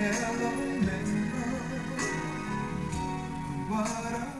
Hello, mango. What